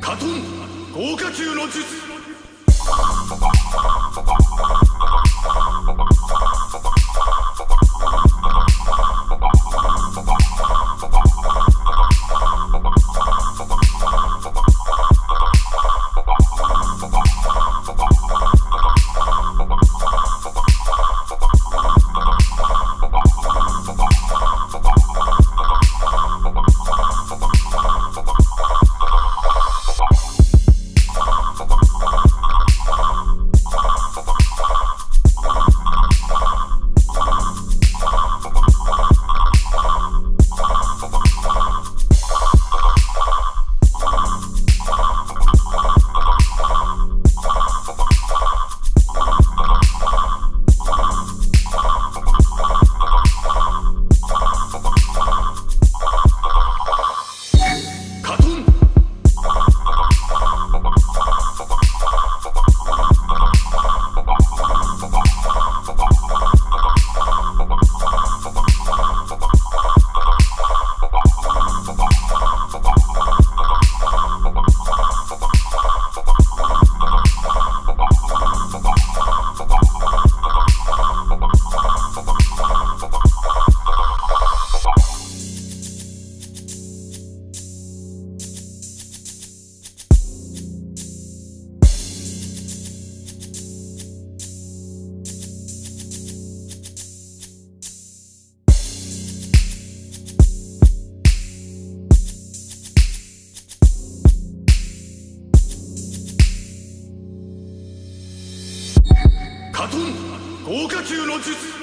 カトン豪華級の術。トン豪華級の術